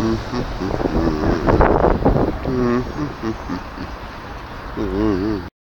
うん。